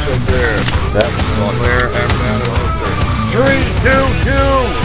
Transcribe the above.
up there. That was on there. Three, two, two.